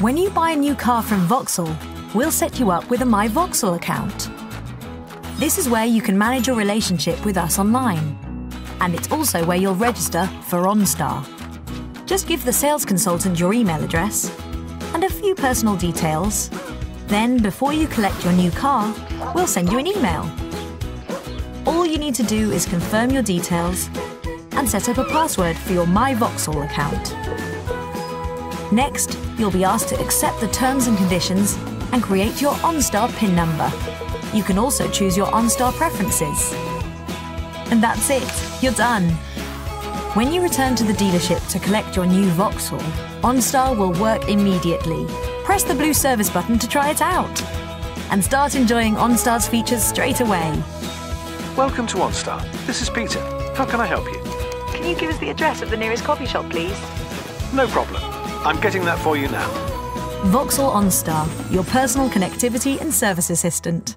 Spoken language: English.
When you buy a new car from Vauxhall, we'll set you up with a My Vauxhall account. This is where you can manage your relationship with us online. And it's also where you'll register for OnStar. Just give the sales consultant your email address and a few personal details. Then, before you collect your new car, we'll send you an email. All you need to do is confirm your details and set up a password for your My Vauxhall account. Next, you'll be asked to accept the terms and conditions and create your OnStar PIN number. You can also choose your OnStar preferences. And that's it, you're done. When you return to the dealership to collect your new Vauxhall, OnStar will work immediately. Press the blue service button to try it out. And start enjoying OnStar's features straight away. Welcome to OnStar. This is Peter. How can I help you? Can you give us the address of the nearest coffee shop, please? No problem. I'm getting that for you now. Vauxhall OnStar, your personal connectivity and service assistant.